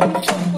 Thank you.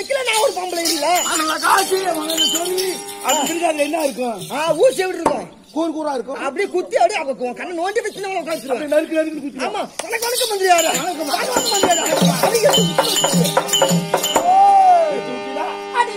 வைக்கல நான் ஒரு பொம்பளை இல்ல. அவங்கள சொல்லி அது திருக்காதுல என்ன இருக்கும்? ஊசி எப்படி இருக்கும்? கூர் கூரா இருக்கும். அப்படியே குத்தி அப்படியே அவங்க கண்ணு நோண்டி வச்சு அப்படி நறுக்கு நறுக்கு குத்தி ஆமா வணக்கம் வணக்கம் மந்திரியாரு. வணக்கம் வணக்கம். மந்திரியாரு. அதிக அடி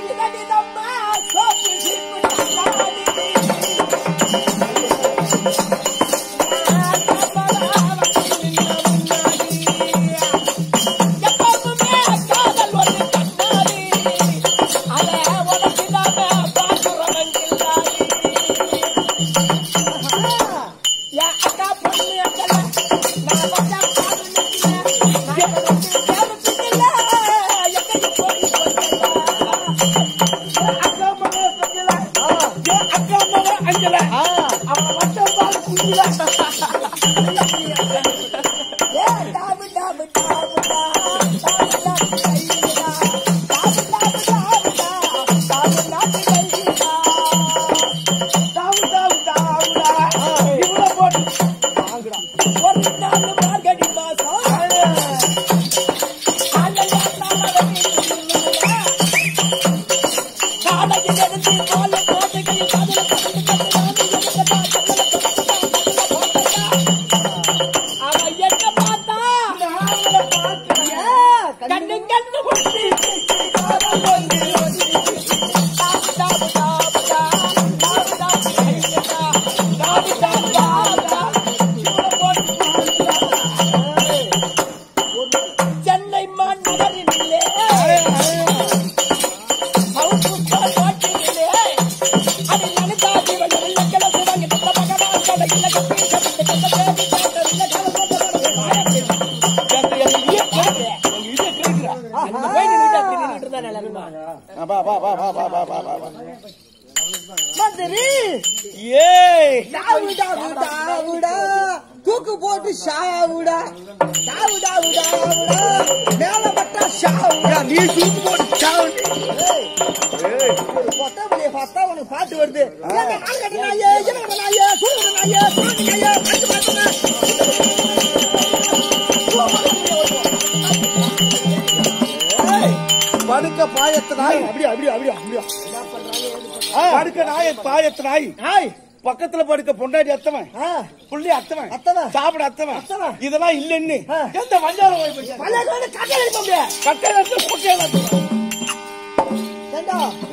Ha ha ha ha ha! கண்ணு கண்ணு பட்டா நீ தூக்கு போட்டு சாவு. பொட்டபடிய பார்த்தா உனக்கு பாட்டு வருது. நாயே நாயே நாயே நாயே பாத்துங்க படுக்க பாயத்து நாய். அப்படியே அப்படியே அப்படியே அப்படியே. படுக்க நாய பாயத்து நாய். ஹாய் பக்கத்துல படுக்க பொண்டாடி அத்தவன். புள்ளி அத்தவன். சாப்பிட அத்தவன். இதெல்லாம் இல்லன்னு. எந்த வஞ்சாரம் கால கட்டளை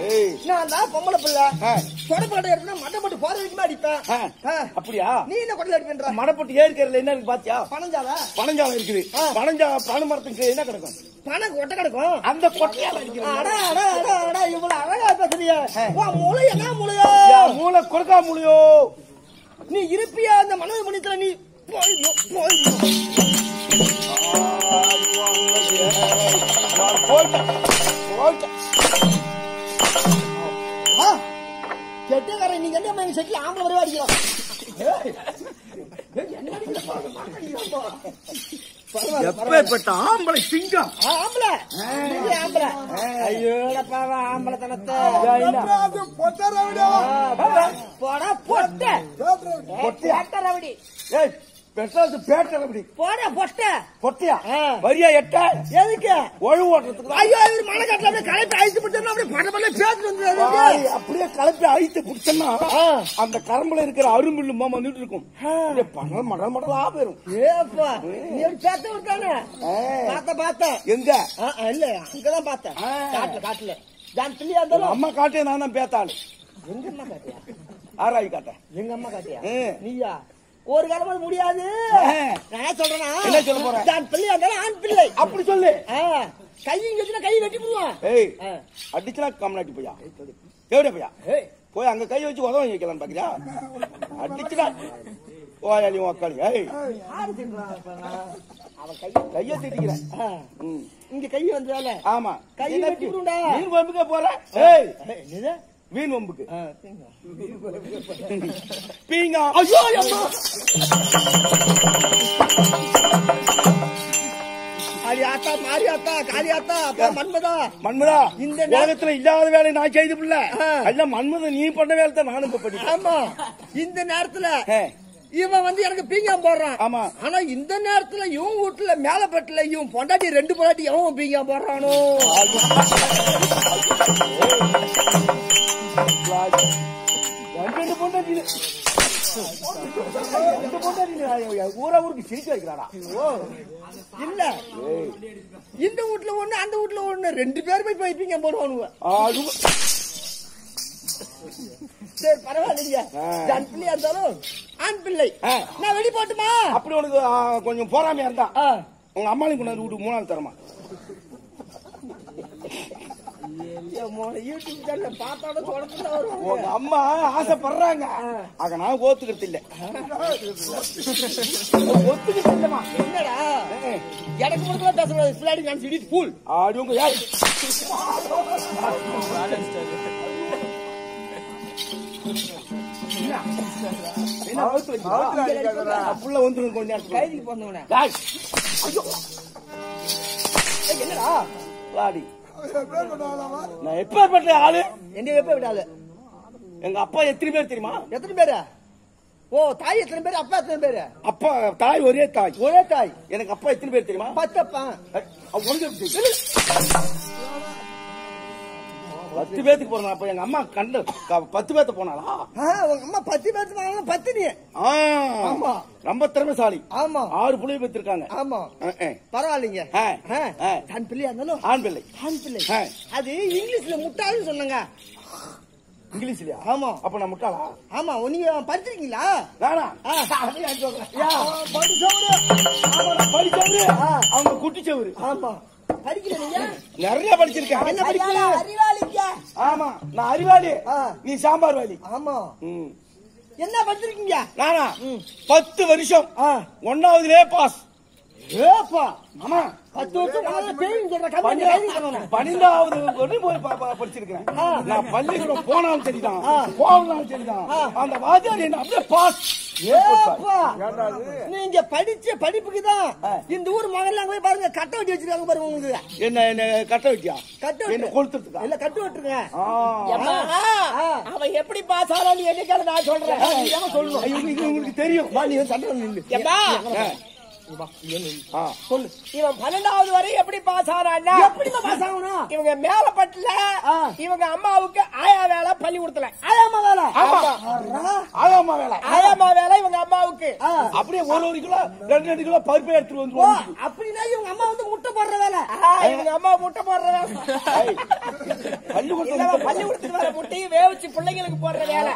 ஏய். நான் தான் பொம்பளை பிள்ளை. ஆ. தொடப்பட எடுத்தா மட்டை போட்டு போற வரைக்குமே அடிப்பேன். அப்படியா? நீ என்ன கொடல அடிப்பேன்ற மடப்பட்டு ஏற்கறதுல என்ன இருக்கு பாத்தியா? பணஞ்சால பனஞ்சாலம் இருக்குது. பனஞ்சா பனை மரத்துக்கு என்ன கிடக்கும்? பணம் கொட்டை கிடக்கும். அந்த கொட்டையால அடா அடா அடா அடா இவ்வளவு அழகா பேசுறிய. மூளை என்ன மூளையோ மூளை கொடுக்கா முடியோ நீ இருப்பியா அந்த மனது மணித்துல நீ போயிடணும், போயிடணும். ஆ, கெட்டக்காரன் நீங்க என்ன மாதிரி செட்டில் ஆம்பளை வரையும் அடிக்கலாம். எப்பேற்பட்ட ஆம்பளை சிங்கம்? ஆம்பளை. ஆம்பளை. ஐயோடப்பா ஆம்பளை தனத்தை போடா பொட்ட பொட்ட ரவடி. ஏய் பெட்ரோல் பேட்டர் அப்படி போடா பொட்ட. பொட்டியா. வரியா எட்ட? எதுக்கு? ஒழுவு ஓட்டுறதுக்கு. ஐயோ இவர் மலை காட்டுல அப்படியே களைப்பு அழிச்சு பிடிச்சா அப்படியே பட பட ஆய், வந்து அப்படியே கலப்பி அழித்து குடிச்சோம்னா ஆ. அந்த கரம்புல இருக்கிற அரும்பில்லு மாமா நின்று இருக்கும். படல் மடல் மடலா போயிரும். ஏப்பா நீ எப்படி பேச விட்டானே. பார்த்த பார்த்த எங்க? இல்ல அங்கதான் பார்த்தேன். காட்டுல காட்டுல. ஜான் பிள்ளையா இருந்தாலும் அம்மா காட்டே நான் தான் பேத்தாளு. எங்க அம்மா காட்டியா? ஆராய் காட்டேன் எங்க அம்மா காட்டியா. நீயா? ஒரு காலமா முடியாது. நான் என்ன சொல்றேன்னா என்ன சொல்ல போற? ஜான் பிள்ளையா இருந்தாலும் ஆண் பிள்ளை. அப்படி சொல்லு. கை இங்க கை வெட்டி போடுவான் ஏய். அடிச்சுனா கம்னாட்டி போயா எവിടെ போயா போய் அங்க கை வச்சு உதவ வைக்கலாம் பாக்குறியா? அடிச்சுடா ஓயாளி உக்காளி ஏய். கைய திட்டிக்கிறேன். இங்க கை வந்தால ஆமா. கை வெட்டி. மீன் வம்புக்கே போற ஏய். மீன் வம்புக்கு. பீங்கா. ஐயோ அம்மா காளியாத்தா மாரியாத்தா காளியாத்தா அப்பா மன்மதா. மன்மதா இந்த இந்த நே- உலகத்துல இல்லாத வேலை நான் செய்து பிள்ள. எல்லாம் மன்மதன் நீ பண்ண வேலை தான் நானும் இப்ப ஆமா. இந்த நேரத்துல இவன் வந்து எனக்கு பீங்கான் போடுறான். ஆமா. ஆனா இந்த நேரத்துல இவன் வீட்டுல மேல பெட்டுல இவன் பொண்டாட்டி ரெண்டு பொண்டாட்டி எவன் பீங்கான் போடுறானோ? ரெண்டு பொண்டாட்டி ஊரா ஊருக்கு சிரிக்க வைக்கிறாடா இல்ல இந்த வீட்டுல ஒண்ணு அந்த வீட்டுல ஒண்ணு. ரெண்டு பேருமே போய் பீங்கான் போடுவானுங்க. சரி பரவாயில்லைங்க. ஆண் பிள்ளையா இருந்தாலும் ஆண் பிள்ளை. நான் வெளி போட்டுமா? அப்படி உனக்கு கொஞ்சம் போறாமையா இருந்தா ஆ. உங்க அம்மாளையும் கொண்டாந்து வீட்டுக்கு மூணாவது தரமா? என் யூடியூப் சேனல்ல பார்த்தாலும் தொடர்ந்து உங்க அம்மா ஆசைப்படுறாங்க. ஆக நான் ஓத்துக்கிறது இல்ல. ஒத்துக்கிட்டு இல்லமா என்னடா? எனக்கு மட்டும் பேசக்கூடாது. பிள்ளாடி நான் சிடி ஃபுல் ஆடி உங்க யார்? புள்ள வந்துரும் கொஞ்ச நேரத்துல கைதிக்கு போனவன என்னடா வாடி நான் எப்பேற்பட்ட ஆளு என்ன எப்ப விடாது எங்க அப்பா எத்தனை பேர் தெரியுமா? எத்தனை பேரு ஓ தாய் எத்தனை பேரு அப்பா. எத்தனை பேரு அப்பா தாய் ஒரே தாய் ஒரே தாய் எனக்கு அப்பா எத்தனை பேர் தெரியுமா பத்தப்பா உனக்கு? பத்து பேத்துக்கு போறேன். அப்ப எங்க அம்மா கண்டு பத்து பேத்த போனாளா? உங்க அம்மா பத்து பேருக்கு வாங்க பத்தினி ஆ, ஆமா. ரொம்ப திறமைசாலி. ஆமா. ஆறு புள்ளைய பெற்றிருக்காங்க. ஆமா. பரவாயில்லைங்க. ஆ, ஆ, ஆ. தன் பிள்ளையா இருந்தாலும் ஆண் பிள்ளை. ஆண் பிள்ளை. அது இங்கிலீஷ்ல முட்டாள்னு சொன்னாங்க. இங்கிலீஷ்லயா? ஆமா. அப்ப நான் முட்டாளா? ஆமா நீங்க படிச்சிருக்கீங்களா? யா, படிச்சவரு. அவங்க குட்டிச்சவரு. ஆமா. நிறைய படிச்சிருக்கேன். என்ன படிக்கல அறிவாளிங்க. ஆமா நான் அறிவாளி. நீ சாம்பார் வாலி. ஆமா. என்ன படிச்சிருக்கீங்க? நானா? பத்து வருஷம். ஆ. ஒன்னாவதுலே பாஸ். ஏப்பா ஆமா பத்து வருஷம் பேருன்னு சொல்ற. பன்னெண்டாவது போய் நான் பள்ளிக்கூடம் போனாலும் சரிதான். போகலாம் சரிதான். அந்த வாத்தியார் என்ன அப்படியே பாஸ் ஏப்பா நீங்க படிச்ச படிப்புக்கு தான் இந்த ஊர் மகன்ல போய் பாருங்க கட்ட வெட்டி வச்சிருக்காங்க பாருங்க உங்களுக்கு. என்ன என்ன கட்ட வைக்கியா கட்ட என்ன கொளுத்துறதுக்கா? இல்ல கட்டு வெட்டுருங்க அவன் எப்படி பாஸ் ஆனான்னு என்னைக்கால நான் சொல்றேன். சொல்லணும் உங்களுக்கு தெரியும். வா, நீ வந்து சொல்லு. இவன் பன்னெண்டாவது வரை எப்படி பாஸ் எப்படிமா பாஸ் ஆகணும் இவங்க மேலப்பட்டுல ஆ. இவங்க அம்மாவுக்கு ஆயா வேலை பள்ளி கொடுத்தல. ஆயாமா வேலை? ஆமா. ஆறா. ஆயாமா வேலை. ஆயாமா வேலை இவங்க அம்மாவுக்கு. ஆ. அப்படியே ஒரு ஒரு கிலோ ரெண்டு ரெண்டு கிலோ பருப்பை எடுத்துட்டு வந்துருவோம் அப்படின்னா இவங்க அம்மா வந்து முட்டை போடுற வேலை. இவங்க அம்மா முட்டை போடுற வேலை. பள்ளிக்கூடத்துல இல்ல, பள்ளிக்கூடத்துக்கு வர முட்டையை வேவிச்சு பிள்ளைங்களுக்கு போடுற வேலை.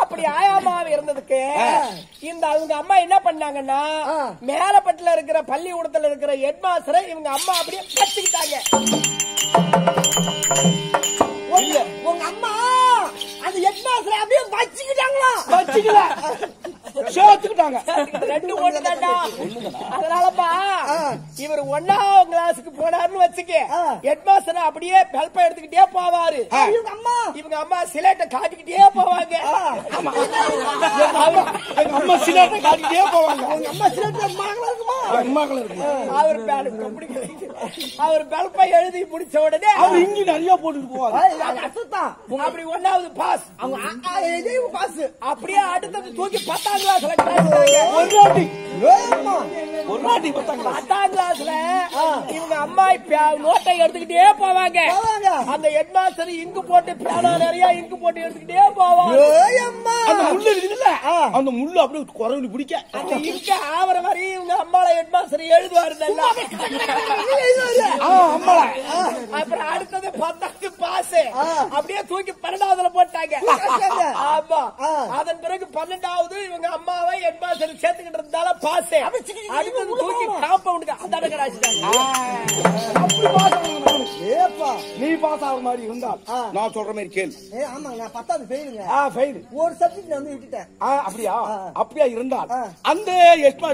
அப்படி ஆயாமாവ് இருந்ததுக்கு இந்த அவங்க அம்மா என்ன பண்ணாங்கன்னா ஆ. மேலப்பட்டுல இருக்கிற பள்ளிக்கூடத்துல இருக்கிற ஹெட் மாஸ்டரை இவங்க அம்மா அப்படியே பச்சுக்கிட்டாங்க உங்க உங்க அம்மா அந்த ஹெட் மாஸ்டர் அப்படியே வச்சுக்கிட்டாங்களா? வச்சுக்கல. சேர்த்துக்கிட்டாங்க. ரெண்டு தாண்டா அதனாலப்பா இவர் ஒன்னாம் கிளாஸுக்கு போனாருன்னு வச்சுக்க. ஹெட் மாஸ்டர் அப்படியே பெல்ப எடுத்துக்கிட்டே போவாரு. இவங்க அம்மா. இவங்க அம்மா சிலேட்டை காட்டிக்கிட்டே போவாங்க. எங்க அம்மா சிலேட்டை காட்டிட்டே போவாங்க. உங்க அம்மா சிலேட்டர் மகளா இருக்குமா? அம்மாக்கள் இருக்கு அவர் அவர் பெல்பை எழுதி முடிச்ச உடனே அவர் இங்க நிறைய போட்டுட்டு போவாங்க அசத்தான். அப்படி ஒன்னாவது பாஸ் அவங்க பாஸ் அப்படியே அடுத்தது தூக்கி பத்தாம் கிளாஸ்ல கிளாஸ் ஒரு நாட்டி. ஒரு பத்தாம் கிளாஸ்ல இவங்க அம்மா இப்ப நோட்டை எடுத்துக்கிட்டே போவாங்க. அந்த ஹெட் மாஸ்டர் இங்கு போட்டு பேனா நிறைய இங்கு போட்டு எடுத்துக்கிட்டே போவாங்க. அந்த முள்ளு இருக்குதுல்ல அந்த முள்ளு அப்படியே குறவு பிடிக்க. அந்த இங்க ஆவற மாதிரி இவங்க அம்மால ஹெட் மாஸ்டர் எழுதுவாரு. அம்மாளா அப்புறம் அடுத்தது பத்தாவது பாஸ் அப்படியே தூக்கி பன்னெண்டாவதுல போட்டாங்க. ஆமா. அதன் பிறகு பன்னெண்டாவது இவங்க அம்மாவை ஹெட் மாஸ்டர் சேர்த்துக்கிட்டு இருந்தால பாஸ் அடுத்தது தூக்கி காம்பவுண்டுக்கு அந்த இடத்துல வச்சுட்டாங்க அப்படி பாஸ் ஆகணும். ஏப்பா. நீ பாஸ் ஆகுற மாதிரி இருந்தால். நான் சொல்ற மாதிரி கேளு ஏய், ஆமாங்க, நான் பத்தாவது ஃபெயிலுங்க. ஆ ஃபெயில் ஒரு சப்ஜெக்ட் வந்து விட்டுட்டேன் ஆ, அப்படியா. அப்படியா இருந்தால் ஆ. அந்த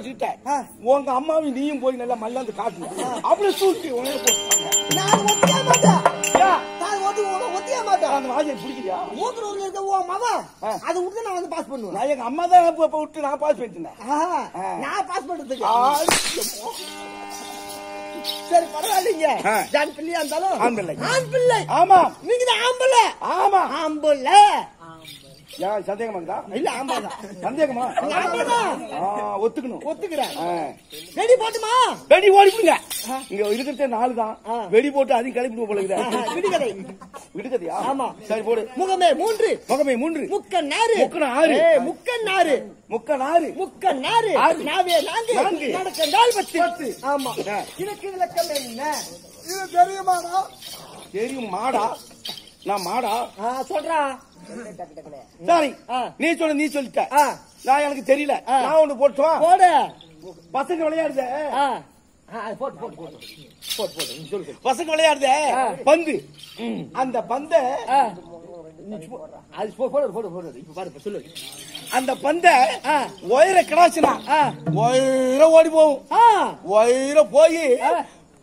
கிட்ட ஆ. உங்க அம்மாவும் நீயும் போய் நல்லா மல்லாந்து காட்டு தூக்கி உடனே போட்டுருவாங்க நான் ஒத்திக்க மாட்டேன்? நான் ஒத்தி ஒத்திக்க மாட்டேன் அந்த வாஜை பிடிக்கலையா ஊத்துறவங்க இருக்க உன் மகன். அதை விட்டு நான் வந்து பாஸ் பண்ணுவேன் நான் எங்க அம்மா தான் இப்ப விட்டு நான் பாஸ் பண்ணிட்டேன். நான் பாஸ் பண்றதுக்கு ஆ, சரி பரவாயில்லைங்க. ஜான் பிள்ளையா இருந்தாலும் ஆண் பிள்ளை. ஆண் பிள்ளை ஆமா. நீங்க தான் ஆம்பளை. ஆமா. ஆம்பளை. ஏன் சந்தேகமா இருக்குதா? இல்ல ஆமாதான் சந்தேகமா? ஆமாதான் ஆ, ஒத்துக்கணும். ஒத்துக்கிறேன். வெடி போட்டுமா? வெடி ஓடிப்புங்க இங்க இருக்கிறதே நாலு தான். வெடி போட்டு அதையும் கிளப்பி போல. விடுகதை. விடுக்கதையா ஆமா. சரி போடு. முகமே மூன்று. முகமே மூன்று. முக்கன் நாறு முக்கன் ஆறு. ஏய், முக்கன் நாறு முக்க நாறு முக்கன் நாறு. நாவே நான்கு. நான்கு. நடக்க நாள் பத்து. பத்து. ஆமா. ஆ. இதுக்கு விளக்கம் என்ன? இது தெரியுமாடா? தெரியும் மாடா நான் மாடா? சொல்றா. சரி ஆ. நீ சொல்ல நீ சொல்லிட்ட. ஆ. நான் எனக்கு தெரியல. ஆ. நான் ஒண்ணு போட்டுவா? போடு. பசங்க விளையாடுத. போட்டு போட்டு போட்டு போட்டு போட்டு நீ சொல்லு. பசங்க விளையாடுத? பந்து. அந்த பந்த அது போடு போடு போடு இப்ப பாரு இப்ப சொல்லு. அந்த பந்த ஆ. ஒயர கிடாச்சுனா ஆ. ஒயர ஓடி போகும். ஆ. ஒயர போய்.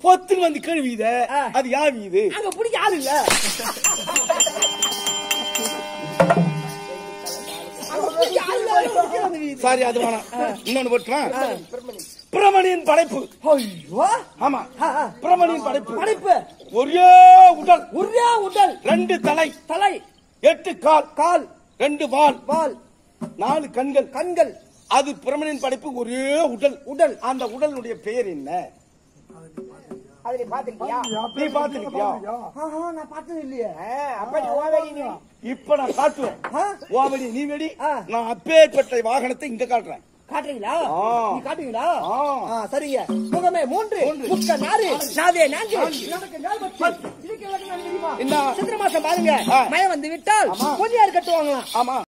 பொத்துன்னு வந்து கழுவித ஆ. அது யார் வீது அங்க பிடிக்க ஆள் இல்ல. சாரி அது வேணாம். இன்னொன்னு போட்டுவான் பிரமணியின் படைப்பு. ஐயோ. ஆமா. பிரமணியின் படைப்பு. படைப்பு. ஒரே உடல். உருளா உடல். ரெண்டு தலை. தலை. எட்டு கால். கால். ரெண்டு வால். வால். நாலு கண்கள். கண்கள். அது பிரமணியின் படைப்பு. ஒரே உடல். உடல். அந்த உடலுடைய பெயர் என்ன? அது நீ பாத்திருக்கியா நீ பாத்துருக்கியா ஆஹா, நான் பார்த்தது இல்லையே. அப்ப நீ ஓவேடி நீ. இப்ப நான் காட்டுவேன்? ஓவடி நீ வெடி. நான் அப்பேற்பட்ட வாகனத்தை இங்க காட்டுறேன். காட்டுறீங்களா. நீ காட்டுவீங்களா? சரிங்க. முகமே மூன்று முக்க நாறு நாவே நான்கு? சித்திரை மாசம் பாருங்க. மழை வந்து விட்டால். பொன்னியார் கட்டுவாங்களாம். ஆமா.